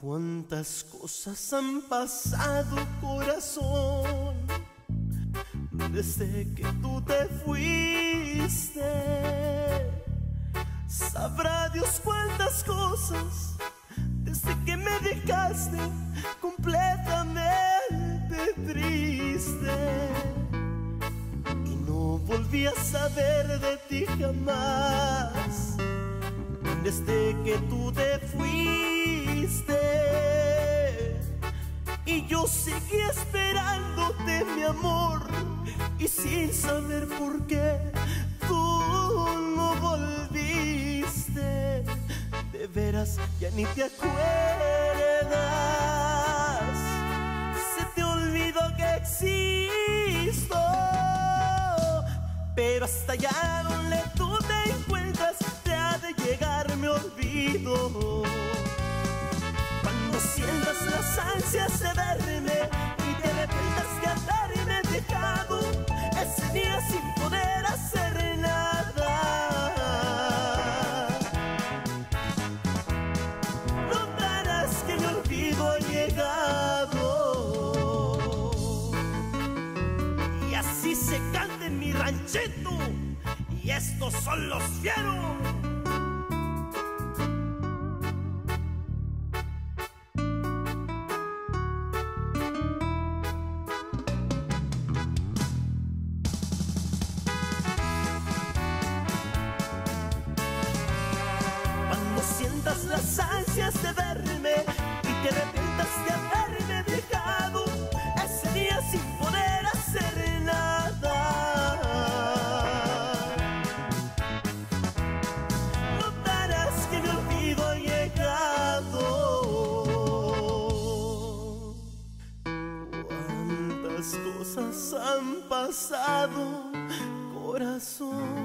Cuántas cosas han pasado, corazón, desde que tú te fuiste. Sabrá Dios cuántas cosas desde que me dejaste completamente triste. Y no volví a saber de ti jamás desde que tú te fuiste. Y yo seguí esperándote, mi amor, y sin saber por qué tú no volviste. De veras, ya ni te acuerdas. Se te olvidó que existo. Pero hasta allá donde tú te encuentras, te ha de llegar mi olvido. Cuando sientas las ansias de ranchito. Y estos son los fieros. Cuántas cosas han pasado, corazón.